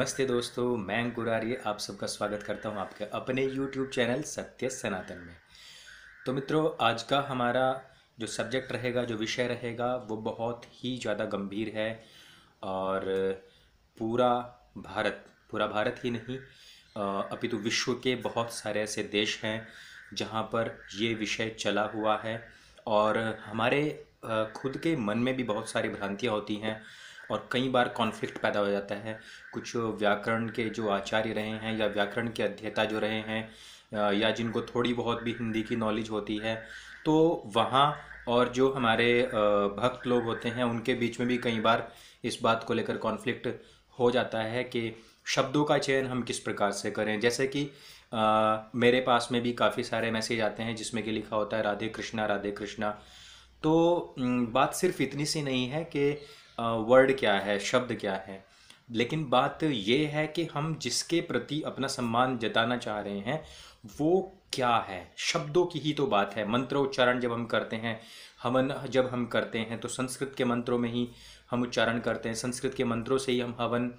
नमस्ते दोस्तों, मैं अंकुर आर्य आप सबका स्वागत करता हूँ आपके अपने YouTube चैनल सत्य सनातन में। तो मित्रों, आज का हमारा जो सब्जेक्ट रहेगा, जो विषय रहेगा, वो बहुत ही ज़्यादा गंभीर है और पूरा भारत पूरा भारत ही नहीं अपितु विश्व के बहुत सारे ऐसे देश हैं जहाँ पर ये विषय चला हुआ है और हमारे खुद के मन में भी बहुत सारी भ्रांतियाँ होती हैं। और कई बार कॉन्फ्लिक्ट पैदा हो जाता है। कुछ व्याकरण के जो आचार्य रहे हैं या व्याकरण के अध्येता जो रहे हैं या जिनको थोड़ी बहुत भी हिंदी की नॉलेज होती है तो वहाँ और जो हमारे भक्त लोग होते हैं उनके बीच में भी कई बार इस बात को लेकर कॉन्फ्लिक्ट हो जाता है कि शब्दों का चयन हम किस प्रकार से करें। जैसे कि आ, मेरे पास में भी काफ़ी सारे मैसेज आते हैं जिसमें कि लिखा होता है राधे कृष्णा राधे कृष्णा। तो बात सिर्फ़ इतनी सी नहीं है कि वर्ड क्या है, शब्द क्या है? लेकिन बात ये है कि हम जिसके प्रति अपना सम्मान जताना चाह रहे हैं, वो क्या है? शब्दों की ही तो बात है। मंत्रोच्चारण जब हम करते हैं, हवन जब हम करते हैं तो संस्कृत के मंत्रों में ही हम उच्चारण करते हैं। संस्कृत के मंत्रों से ही हम हवन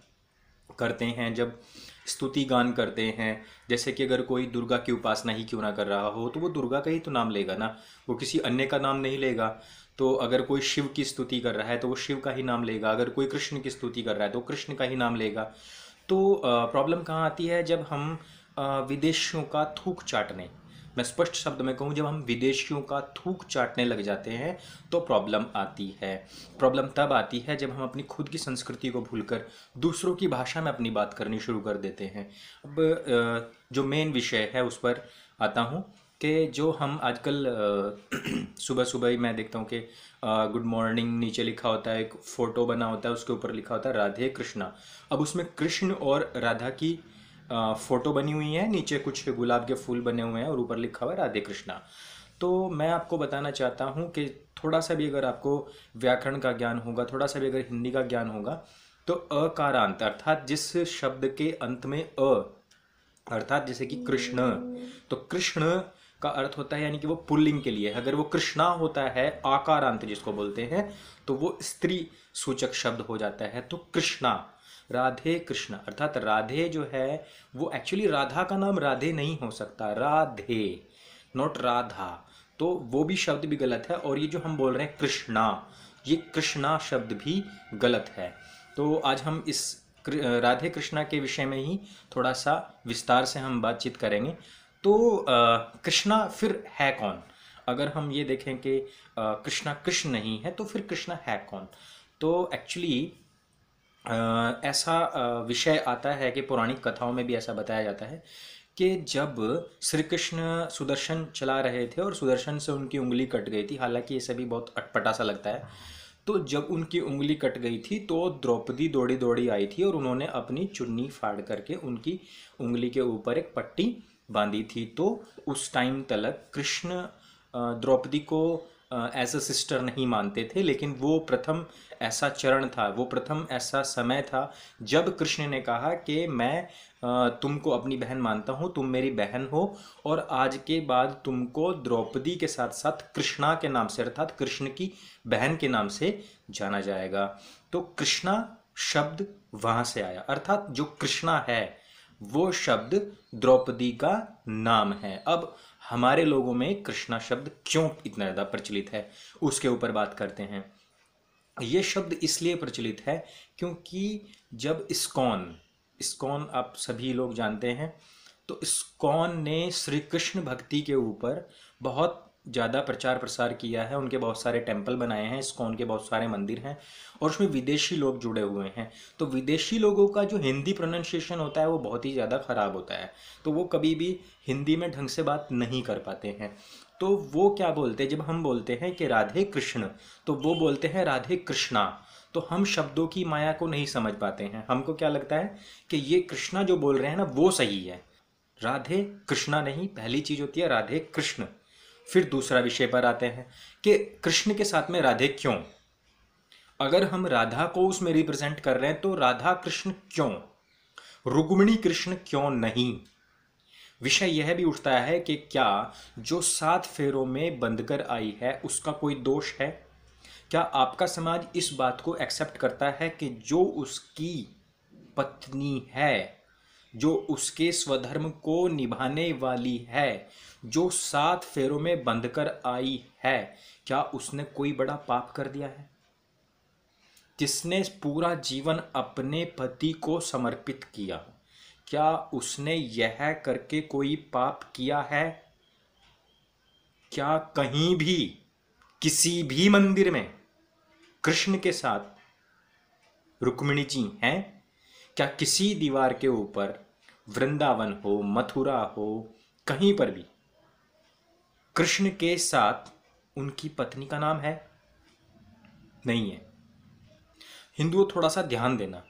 करते हैं। जब स्तुति गान करते हैं, जैसे कि अगर कोई दुर्गा की उपासना ही क्यों ना कर रहा हो तो वो दुर्गा का ही तो नाम लेगा ना। वो किसी अन्य का नाम नहीं लेगा। तो अगर कोई शिव की स्तुति कर रहा है तो वो शिव का ही नाम लेगा। अगर कोई कृष्ण की स्तुति कर रहा है तो कृष्ण का ही नाम लेगा। तो प्रॉब्लम कहाँ आती है? जब हम विदेशियों का थूक चाटने, मैं स्पष्ट शब्द में कहूँ, जब हम विदेशियों का थूक चाटने लग जाते हैं तो प्रॉब्लम आती है। प्रॉब्लम तब आती है जब हम अपनी खुद की संस्कृति को भूलकर दूसरों की भाषा में अपनी बात करनी शुरू कर देते हैं। अब जो मेन विषय है, उस पर आता हूँ। कि जो हम आजकल सुबह सुबह ही मैं देखता हूँ कि गुड मॉर्निंग नीचे लिखा होता है, एक फ़ोटो बना होता है, उसके ऊपर लिखा होता है, राधे कृष्णा। अब उसमें कृष्ण और राधा की फ़ोटो बनी हुई है, नीचे कुछ गुलाब के फूल बने हुए हैं और ऊपर लिखा हुआ है राधे कृष्णा। तो मैं आपको बताना चाहता हूँ कि थोड़ा सा भी अगर आपको व्याकरण का ज्ञान होगा थोड़ा सा भी अगर हिंदी का ज्ञान होगा तो अकारांत अर्थात जिस शब्द के अंत में अ, अर्थात जैसे कि कृष्ण तो कृष्ण का अर्थ होता है यानी कि वो पुल्लिंग के लिए। अगर वो कृष्णा होता है, आकारांत जिसको बोलते हैं तो वो स्त्री सूचक शब्द हो जाता है। तो कृष्णा, राधे कृष्ण, अर्थात राधे जो है, वो एक्चुअली राधा का नाम राधे नहीं हो सकता। राधे नॉट राधा। तो वो भी शब्द भी गलत है और ये जो हम बोल रहे हैं कृष्णा, ये कृष्णा शब्द भी गलत है। तो आज हम इस राधे कृष्णा के विषय में ही थोड़ा सा विस्तार से हम बातचीत करेंगे। तो कृष्णा फिर है कौन? अगर हम ये देखें कि कृष्णा कृष्ण नहीं है तो फिर कृष्णा है कौन? तो एक्चुअली ऐसा विषय आता है कि पौराणिक कथाओं में भी ऐसा बताया जाता है कि जब श्री कृष्ण सुदर्शन चला रहे थे और सुदर्शन से उनकी उंगली कट गई थी, हालाँकि ये सभी बहुत अटपटा सा लगता है तो जब उनकी उंगली कट गई थी तो द्रौपदी दौड़ी दौड़ी आई थी और उन्होंने अपनी चुन्नी फाड़ करके उनकी उंगली के ऊपर एक पट्टी बांधी थी तो उस टाइम तलक कृष्ण द्रौपदी को एज अ सिस्टर नहीं मानते थे, लेकिन वो प्रथम ऐसा चरण था, वो प्रथम ऐसा समय था, जब कृष्ण ने कहा कि मैं तुमको अपनी बहन मानता हूँ, तुम मेरी बहन हो, और आज के बाद तुमको द्रौपदी के साथ साथ कृष्णा के नाम से, अर्थात कृष्ण की बहन के नाम से जाना जाएगा। तो कृष्णा शब्द वहाँ से आया, अर्थात जो कृष्णा है वो शब्द द्रौपदी का नाम है। अब हमारे लोगों में कृष्णा शब्द क्यों इतना ज़्यादा प्रचलित है? उसके ऊपर बात करते हैं। ये शब्द इसलिए प्रचलित है क्योंकि जब इस्कॉन इस्कॉन आप सभी लोग जानते हैं तो इस्कॉन ने श्री कृष्ण भक्ति के ऊपर बहुत ज़्यादा प्रचार प्रसार किया है, उनके बहुत सारे टेंपल बनाए हैं, इस्कॉन के बहुत सारे मंदिर हैं और उसमें विदेशी लोग जुड़े हुए हैं। तो विदेशी लोगों का जो हिंदी प्रोनाउंसिएशन होता है, वो बहुत ही ज़्यादा ख़राब होता है। तो वो कभी भी हिंदी में ढंग से बात नहीं कर पाते हैं। तो वो क्या बोलते हैं? जब हम बोलते हैं कि राधे कृष्ण तो वो बोलते हैं राधे कृष्णा। तो हम शब्दों की माया को नहीं समझ पाते हैं। हमको क्या लगता है कि ये कृष्णा जो बोल रहे हैं ना, वो सही है। राधे कृष्णा नहीं, पहली चीज़ होती है राधे कृष्ण। फिर दूसरा विषय पर आते हैं कि कृष्ण के साथ में राधे क्यों? अगर हम राधा को उसमें रिप्रेजेंट कर रहे हैं तो राधा कृष्ण क्यों? रुक्मिणी कृष्ण क्यों नहीं? विषय यह भी उठता है कि क्या जो सात फेरों में बंधकर आई है, उसका कोई दोष है? क्या आपका समाज इस बात को एक्सेप्ट करता है कि जो उसकी पत्नी है जो उसके स्वधर्म को निभाने वाली है, जो सात फेरों में बंधकर आई है, क्या उसने कोई बड़ा पाप कर दिया है? जिसने पूरा जीवन अपने पति को समर्पित किया? क्या उसने यह करके कोई पाप किया है? क्या कहीं भी, किसी भी मंदिर में कृष्ण के साथ रुक्मिणी जी हैं? क्या किसी दीवार के ऊपर वृंदावन हो, मथुरा हो, कहीं पर भी, कृष्ण के साथ उनकी पत्नी का नाम है? नहीं है। हिंदुओं, थोड़ा सा ध्यान देना।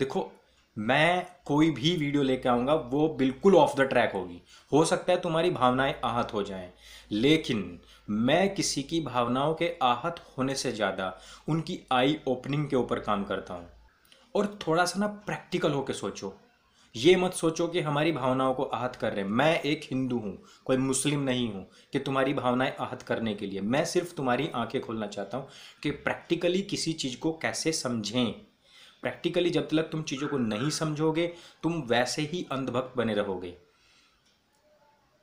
देखो, मैं कोई भी वीडियो लेके आऊँगा, वो बिल्कुल ऑफ़ द ट्रैक होगी। हो सकता है तुम्हारी भावनाएँ आहत हो जाएँ, लेकिन मैं किसी की भावनाओं के आहत होने से ज़्यादा उनकी आई ओपनिंग के ऊपर काम करता हूँ। और थोड़ा सा ना प्रैक्टिकल होकर सोचो। ये मत सोचो कि हमारी भावनाओं को आहत कर रहे हैं। मैं एक हिंदू हूँ, कोई मुस्लिम नहीं हूँ, कि तुम्हारी भावनाएँ आहत करने के लिए। मैं सिर्फ़ तुम्हारी आँखें खोलना चाहता हूँ कि प्रैक्टिकली किसी चीज़ को कैसे समझें। प्रैक्टिकली जब तक तुम चीज़ों को नहीं समझोगे, तुम वैसे ही अंधभक्त बने रहोगे।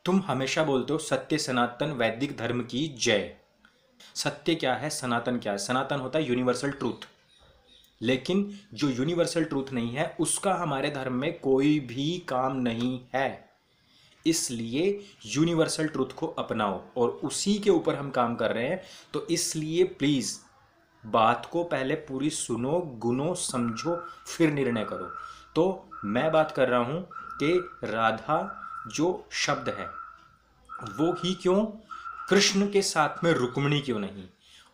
तुम हमेशा बोलते हो, सत्य सनातन वैदिक धर्म की जय। सत्य क्या है? सनातन क्या है? सनातन होता है यूनिवर्सल ट्रूथ लेकिन जो यूनिवर्सल ट्रूथ नहीं है, उसका हमारे धर्म में कोई भी काम नहीं है। इसलिए यूनिवर्सल ट्रूथ को अपनाओ और उसी के ऊपर हम काम कर रहे हैं। तो इसलिए प्लीज़ बात को पहले पूरी सुनो, गुनो, समझो, फिर निर्णय करो। तो मैं बात कर रहा हूँ कि राधा जो शब्द है, वो ही क्यों? कृष्ण के साथ में रुक्मणी क्यों नहीं?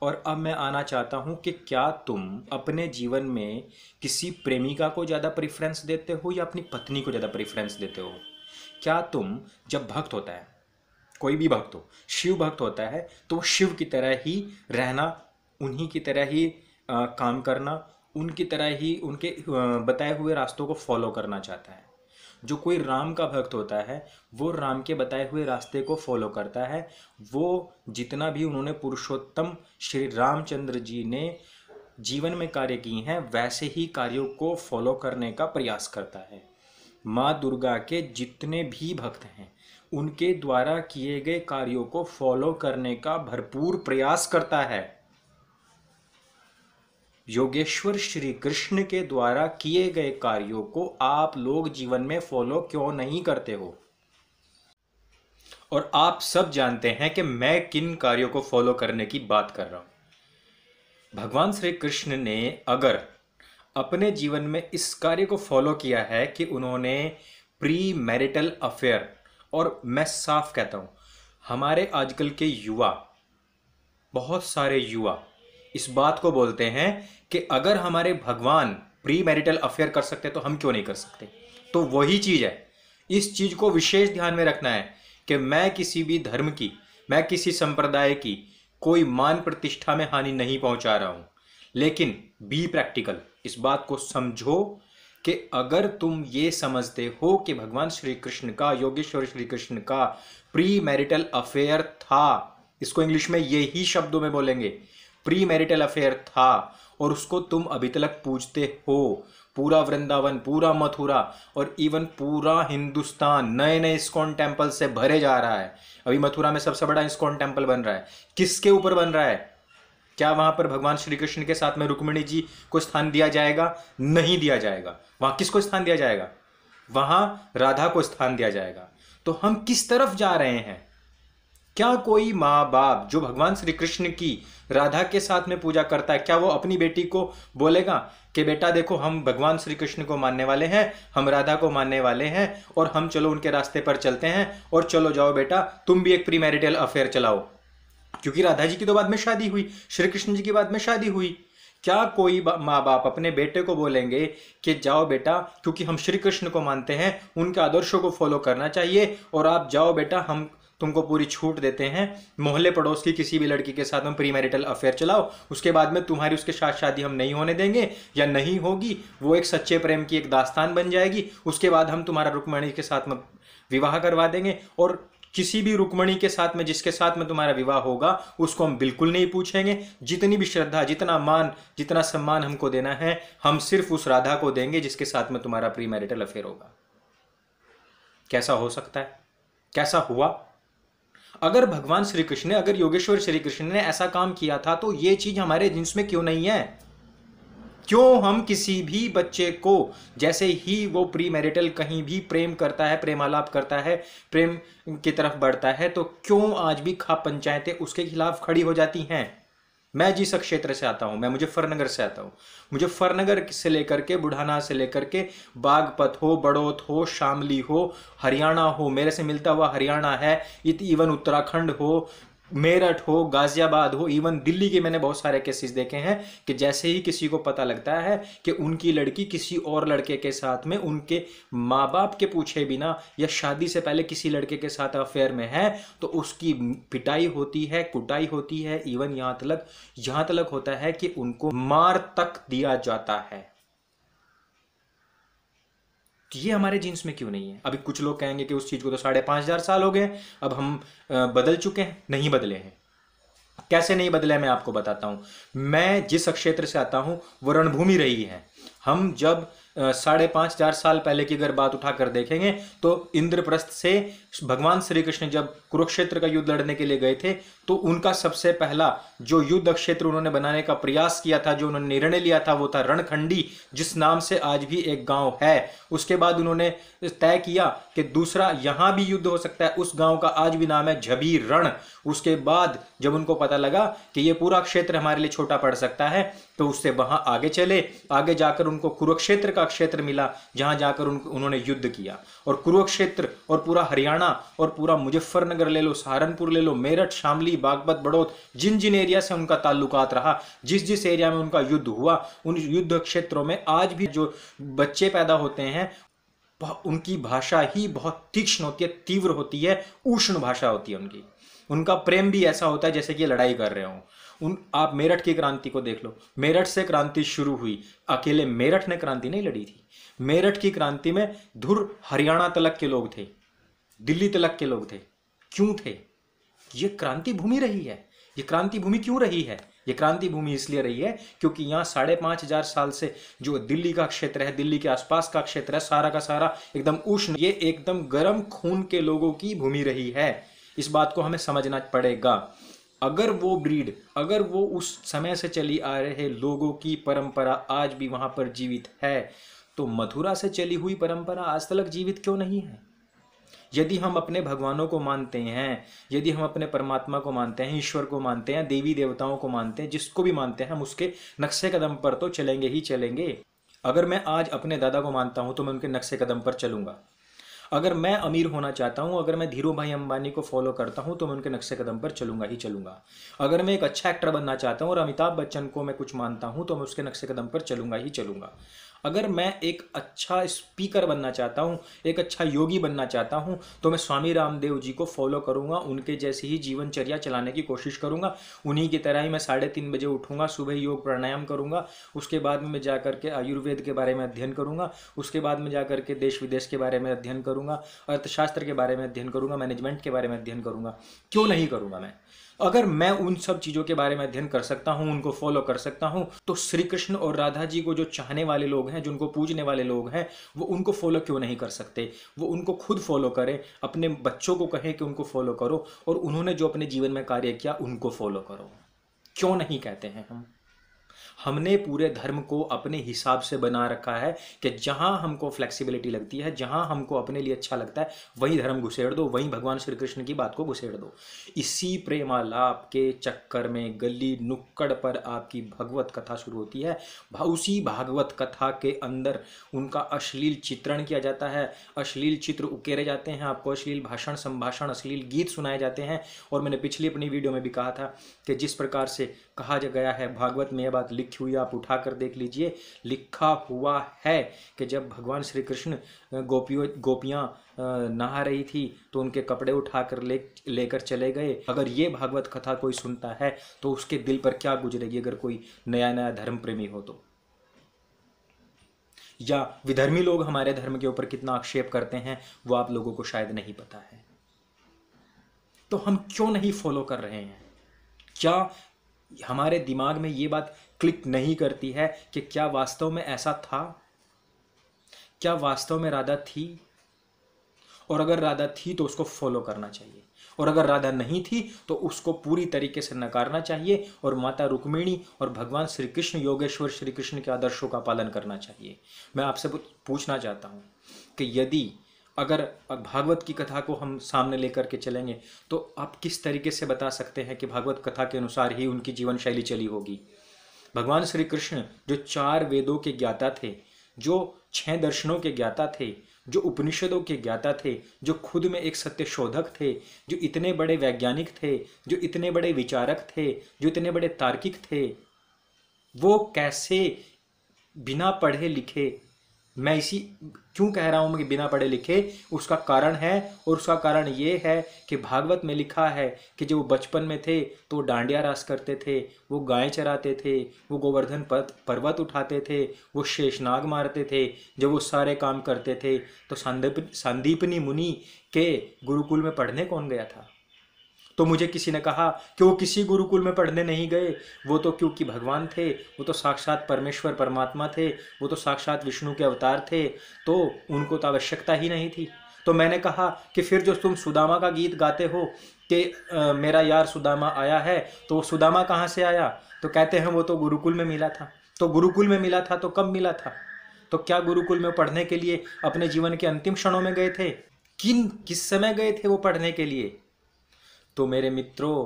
और अब मैं आना चाहता हूँ कि क्या तुम अपने जीवन में किसी प्रेमिका को ज़्यादा प्रेफरेंस देते हो या अपनी पत्नी को ज़्यादा प्रेफरेंस देते हो? क्या तुम जब भक्त होता है कोई भी भक्त हो शिव भक्त होता है तो वो शिव की तरह ही रहना उन्हीं की तरह ही आ, काम करना उनकी तरह ही उनके बताए हुए रास्तों को फॉलो करना चाहता है। जो कोई राम का भक्त होता है, वो राम के बताए हुए रास्ते को फॉलो करता है। वो जितना भी उन्होंने पुरुषोत्तम श्री रामचंद्र जी ने जीवन में कार्य किए हैं, वैसे ही कार्यों को फॉलो करने का प्रयास करता है। माँ दुर्गा के जितने भी भक्त हैं, उनके द्वारा किए गए कार्यों को फॉलो करने का भरपूर प्रयास करता है। योगेश्वर श्री कृष्ण के द्वारा किए गए कार्यों को आप लोग जीवन में फॉलो क्यों नहीं करते हो? और आप सब जानते हैं कि मैं किन कार्यों को फॉलो करने की बात कर रहा हूँ। भगवान श्री कृष्ण ने अगर अपने जीवन में इस कार्य को फॉलो किया है कि उन्होंने प्री मैरिटल अफेयर और मैं साफ़ कहता हूँ, हमारे आजकल के युवा, बहुत सारे युवा इस बात को बोलते हैं कि अगर हमारे भगवान प्री मैरिटल अफेयर कर सकते तो हम क्यों नहीं कर सकते? तो वही चीज़ है। इस चीज़ को विशेष ध्यान में रखना है कि मैं किसी भी धर्म की, मैं किसी संप्रदाय की कोई मान प्रतिष्ठा में हानि नहीं पहुँचा रहा हूँ। लेकिन बी प्रैक्टिकल इस बात को समझो कि अगर तुम ये समझते हो कि भगवान श्री कृष्ण का, योगेश्वर श्री कृष्ण का प्री मैरिटल अफेयर था, इसको इंग्लिश में ये ही शब्दों में बोलेंगे। प्री मैरिटल अफेयर था और उसको तुम अभी तक पूछते हो। पूरा वृंदावन, पूरा मथुरा और इवन पूरा हिंदुस्तान नए नए इस्कॉन टेंपल से भरे जा रहा है। अभी मथुरा में सबसे बड़ा इस्कॉन टेंपल बन रहा है। किसके ऊपर बन रहा है? क्या वहाँ पर भगवान श्री कृष्ण के साथ में रुक्मिणी जी को स्थान दिया जाएगा? नहीं दिया जाएगा। वहाँ किसको स्थान दिया जाएगा? वहाँ राधा को स्थान दिया जाएगा। तो हम किस तरफ़ जा रहे हैं? क्या कोई माँ बाप जो भगवान श्री कृष्ण की राधा के साथ में पूजा करता है, क्या वो अपनी बेटी को बोलेगा कि, बेटा, देखो, हम भगवान श्री कृष्ण को मानने वाले हैं, हम राधा को मानने वाले हैं, और हम चलो उनके रास्ते पर चलते हैं, और चलो जाओ बेटा, तुम भी एक प्री मैरिटल अफेयर चलाओ। क्योंकि राधा जी की तो बाद में शादी हुई श्री कृष्ण जी की बाद में शादी हुई। क्या कोई माँ बाप अपने बेटे को बोलेंगे कि, जाओ बेटा, क्योंकि हम श्री कृष्ण को मानते हैं, उनके आदर्शों को फॉलो करना चाहिए, और आप जाओ बेटा, हम तुमको पूरी छूट देते हैं। मोहल्ले पड़ोस की किसी भी लड़की के साथ हम प्री मैरिटल अफेयर चलाओ। उसके बाद में तुम्हारी उसके साथ शादी हम नहीं होने देंगे, या नहीं होगी, वो एक सच्चे प्रेम की एक दास्तान बन जाएगी। उसके बाद हम तुम्हारा रुक्मणी के साथ में विवाह करवा देंगे। और किसी भी रुक्मणी के साथ में, जिसके साथ में तुम्हारा विवाह होगा, उसको हम बिल्कुल नहीं पूछेंगे। जितनी भी श्रद्धा, जितना मान, जितना सम्मान हमको देना है, हम सिर्फ़ उस राधा को देंगे जिसके साथ में तुम्हारा प्री मैरिटल अफेयर होगा। कैसा हो सकता है? कैसा हुआ? अगर भगवान श्री कृष्ण ने, अगर योगेश्वर श्री कृष्ण ने ऐसा काम किया था तो ये चीज़ हमारे जींस में क्यों नहीं है? क्यों हम किसी भी बच्चे को, जैसे ही वो प्री मैरिटल कहीं भी प्रेम करता है, प्रेमालाप करता है, प्रेम की तरफ़ बढ़ता है तो क्यों आज भी खाप पंचायतें उसके खिलाफ खड़ी हो जाती हैं? मैं जिस क्षेत्र से आता हूँ, मैं मुजफ्फरनगर से आता हूँ। मुजफ्फरनगर से लेकर के, बुढ़ाना से लेकर के, बागपत हो, बड़ौत हो, शामली हो, हरियाणा हो, मेरे से मिलता हुआ हरियाणा है इवन उत्तराखंड हो मेरठ हो, गाजियाबाद हो इवन दिल्ली के मैंने बहुत सारे केसेस देखे हैं कि जैसे ही किसी को पता लगता है कि उनकी लड़की किसी और लड़के के साथ में उनके माँ बाप के पूछे बिना या शादी से पहले किसी लड़के के साथ अफेयर में है तो उसकी पिटाई होती है, कुटाई होती है इवन यहाँ तक यहाँ तलक होता है कि उनको मार तक दिया जाता है। तो ये हमारे जीन्स में क्यों नहीं है? अभी कुछ लोग कहेंगे कि उस चीज़ को तो साढ़े पाँच हज़ार साल हो गए, अब हम बदल चुके हैं, नहीं बदले हैं। कैसे नहीं बदले मैं आपको बताता हूँ। मैं जिस क्षेत्र से आता हूँ, वो रणभूमि रही है। हम जब साढ़े पाँच हज़ार साल पहले की अगर बात उठाकर देखेंगे तो इंद्रप्रस्थ से भगवान श्री कृष्ण जब कुरुक्षेत्र का युद्ध लड़ने के लिए गए थे तो उनका सबसे पहला जो युद्ध क्षेत्र उन्होंने बनाने का प्रयास किया था, जो उन्होंने निर्णय लिया था, वो था रणखंडी, जिस नाम से आज भी एक गाँव है। उसके बाद उन्होंने तय किया कि दूसरा यहाँ भी युद्ध हो सकता है, उस गाँव का आज भी नाम है झबी रण उसके बाद जब उनको पता लगा कि ये पूरा क्षेत्र हमारे लिए छोटा पड़ सकता है तो उससे वहाँ आगे चले। आगे जाकर उनको कुरुक्षेत्र का क्षेत्र मिला जहाँ जाकर उन, उन्होंने युद्ध किया। और कुरुक्षेत्र और पूरा हरियाणा और पूरा मुजफ्फरनगर ले लो सहारनपुर ले लो मेरठ शामली बागपत बड़ौत जिन जिन एरिया से उनका ताल्लुकात रहा जिस जिस एरिया में उनका युद्ध हुआ उन युद्ध क्षेत्रों में आज भी जो बच्चे पैदा होते हैं उनकी भाषा ही बहुत तीक्ष्ण होती है तीव्र होती है उष्ण भाषा होती है उनकी। उनका प्रेम भी ऐसा होता है जैसे कि लड़ाई कर रहे हो। उन, आप मेरठ की क्रांति को देख लो। मेरठ से क्रांति शुरू हुई। अकेले मेरठ ने क्रांति नहीं लड़ी थी। मेरठ की क्रांति में धुर हरियाणा तलक के लोग थे, दिल्ली तलक के लोग थे। क्यों थे? ये क्रांति भूमि रही है। ये क्रांति भूमि क्यों रही है? ये क्रांति भूमि इसलिए रही है क्योंकि यहाँ साढ़े पाँच हज़ार साल से जो दिल्ली का क्षेत्र है, दिल्ली के आसपास का क्षेत्र है, सारा का सारा एकदम उष्ण, ये एकदम गर्म खून के लोगों की भूमि रही है। इस बात को हमें समझना पड़ेगा। अगर वो ब्रीड, अगर वो उस समय से चली आ रहे लोगों की परंपरा आज भी वहाँ पर जीवित है तो मथुरा से चली हुई परंपरा आज तक जीवित क्यों नहीं है? यदि हम अपने भगवानों को मानते हैं, यदि हम अपने परमात्मा को मानते हैं, ईश्वर को मानते हैं, देवी देवताओं को मानते हैं, जिसको भी मानते हैं, हम उसके नक्शे कदम पर तो चलेंगे ही चलेंगे। अगर मैं आज अपने दादा को मानता हूँ तो मैं उनके नक्शे कदम पर चलूँगा। अगर मैं अमीर होना चाहता हूँ, अगर मैं धीरू भाई अंबानी को फॉलो करता हूँ तो मैं उनके नक्शे कदम पर चलूँगा ही चलूँगा। अगर मैं एक अच्छा एक्टर बनना चाहता हूँ और अमिताभ बच्चन को मैं कुछ मानता हूँ तो मैं उसके नक्शे कदम पर चलूँगा ही चलूँगा। अगर मैं एक अच्छा स्पीकर बनना चाहता हूँ, एक अच्छा योगी बनना चाहता हूँ तो मैं स्वामी रामदेव जी को फॉलो करूँगा, उनके जैसे ही जीवनचर्या चलाने की कोशिश करूँगा, उन्हीं की तरह ही मैं साढ़े तीन बजे उठूँगा, सुबह योग प्राणायाम करूँगा, उसके बाद में मैं जा के आयुर्वेद के बारे में अध्ययन करूँगा, उसके बाद में जा के देश विदेश के बारे में अध्ययन करूँगा, अर्थशास्त्र के बारे में अध्ययन करूँगा मैनेजमेंट के बारे में अध्ययन करूँगा। क्यों नहीं करूँगा मैं? अगर मैं उन सब चीज़ों के बारे में अध्ययन कर सकता हूँ, उनको फॉलो कर सकता हूँ तो श्री कृष्ण और राधा जी को जो चाहने वाले लोग हैं, जिनको पूजने वाले लोग हैं, वो उनको फॉलो क्यों नहीं कर सकते? वो उनको खुद फॉलो करें, अपने बच्चों को कहें कि उनको फॉलो करो, और उन्होंने जो अपने जीवन में कार्य किया, उनको फॉलो करो। क्यों नहीं कहते हैं हम? हमने पूरे धर्म को अपने हिसाब से बना रखा है कि जहाँ हमको फ्लेक्सिबिलिटी लगती है, जहाँ हमको अपने लिए अच्छा लगता है, वही धर्म घुसेड़ दो, वही भगवान श्री कृष्ण की बात को घुसेड़ दो। इसी प्रेमालाप के चक्कर में गली नुक्कड़ पर आपकी भगवत कथा शुरू होती है। उसी भागवत कथा के अंदर उनका अश्लील चित्रण किया जाता है। अश्लील चित्र उकेरे जाते हैं आपको, अश्लील भाषण, संभाषण, अश्लील गीत सुनाए जाते हैं। और मैंने पिछली अपनी वीडियो में भी कहा था कि जिस प्रकार से कहा गया है भागवत में यह बात लिखी हुई, आप उठा कर देख लीजिए, लिखा हुआ है कि जब भगवान श्री कृष्ण गोपियों, गोपियाँ नहा रही थी तो उनके कपड़े उठाकर ले, लेकर चले गए। अगर ये भागवत कथा कोई सुनता है तो उसके दिल पर क्या गुजरेगी अगर कोई नया नया धर्म प्रेमी हो तो? या विधर्मी लोग हमारे धर्म के ऊपर कितना आक्षेप करते हैं, वो आप लोगों को शायद नहीं पता है। तो हम क्यों नहीं फॉलो कर रहे हैं? क्या हमारे दिमाग में ये बात क्लिक नहीं करती है कि क्या वास्तव में ऐसा था? क्या वास्तव में राधा थी? और अगर राधा थी तो उसको फॉलो करना चाहिए। और अगर राधा नहीं थी तो उसको पूरी तरीके से नकारना चाहिए और माता रुक्मिणी और भगवान श्री कृष्ण योगेश्वर श्री कृष्ण के आदर्शों का पालन करना चाहिए। मैं आपसे पूछना चाहता हूँ कि यदि अगर भागवत की कथा को हम सामने लेकर के चलेंगे तो आप किस तरीके से बता सकते हैं कि भागवत कथा के अनुसार ही उनकी जीवन शैली चली होगी? भगवान श्री कृष्ण जो चार वेदों के ज्ञाता थे, जो छह दर्शनों के ज्ञाता थे, जो उपनिषदों के ज्ञाता थे, जो खुद में एक सत्य शोधक थे, जो इतने बड़े वैज्ञानिक थे, जो इतने बड़े विचारक थे, जो इतने बड़े तार्किक थे, वो कैसे बिना पढ़े लिखे मैं इसी क्यों कह रहा हूँ कि बिना पढ़े लिखे उसका कारण है और उसका कारण ये है कि भागवत में लिखा है कि जब वो बचपन में थे तो वो डांडिया रास करते थे, वो गाय चराते थे, वो गोवर्धन पर्वत उठाते थे, वो शेषनाग मारते थे, जब वो सारे काम करते थे तो संदीप, संदीपनी मुनि के गुरुकुल में पढ़ने कौन गया था? तो मुझे किसी ने कहा कि वो किसी गुरुकुल में पढ़ने नहीं गए। वो तो क्योंकि भगवान थे, वो तो साक्षात परमेश्वर, परमात्मा थे, वो तो साक्षात विष्णु के अवतार थे तो उनको तो आवश्यकता ही नहीं थी। तो मैंने कहा कि फिर जो तुम सुदामा का गीत गाते हो कि मेरा यार सुदामा आया है तो वो सुदामा कहाँ से आया? तो कहते हैं वो तो गुरुकुल में मिला था। तो गुरुकुल में मिला था तो कब मिला था? तो क्या गुरुकुल में पढ़ने के लिए अपने जीवन के अंतिम क्षणों में गए थे? किन, किस समय गए थे वो पढ़ने के लिए? तो मेरे मित्रों,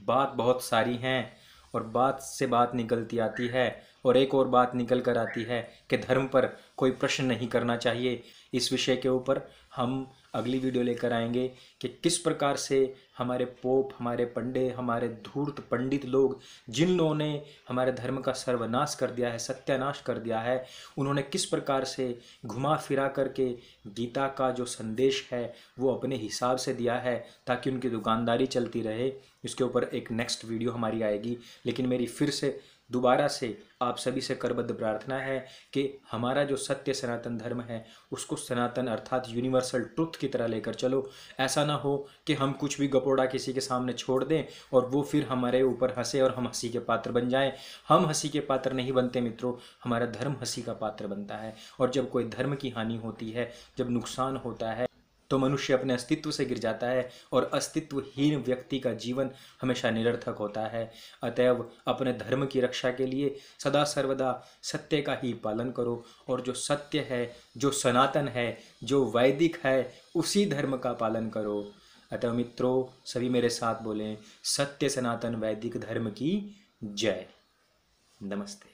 बात बहुत सारी हैं और बात से बात निकलती आती है और एक और बात निकल कर आती है कि धर्म पर कोई प्रश्न नहीं करना चाहिए। इस विषय के ऊपर हम अगली वीडियो लेकर आएँगे कि किस प्रकार से हमारे पोप, हमारे पंडे, हमारे धूर्त पंडित लोग जिन लोगों ने हमारे धर्म का सर्वनाश कर दिया है, सत्यानाश कर दिया है, उन्होंने किस प्रकार से घुमा फिरा करके गीता का जो संदेश है, वो अपने हिसाब से दिया है, ताकि उनकी दुकानदारी चलती रहे। इसके ऊपर एक नेक्स्ट वीडियो हमारी आएगी। लेकिन मेरी फिर से दोबारा से आप सभी से करबद्ध प्रार्थना है कि हमारा जो सत्य सनातन धर्म है, उसको सनातन अर्थात यूनिवर्सल ट्रुथ की तरह लेकर चलो। ऐसा ना हो कि हम कुछ भी गपोड़ा किसी के सामने छोड़ दें और वो फिर हमारे ऊपर हंसे और हम हँसी के पात्र बन जाएँ। हम हँसी के पात्र नहीं बनते मित्रों, हमारा धर्म हँसी का पात्र बनता है। और जब कोई धर्म की हानि होती है, जब नुकसान होता है तो मनुष्य अपने अस्तित्व से गिर जाता है और अस्तित्वहीन व्यक्ति का जीवन हमेशा निरर्थक होता है। अतएव अपने धर्म की रक्षा के लिए सदा सर्वदा सत्य का ही पालन करो और जो सत्य है, जो सनातन है, जो वैदिक है, उसी धर्म का पालन करो। अतः मित्रों, सभी मेरे साथ बोलें, सत्य सनातन वैदिक धर्म की जय। नमस्ते।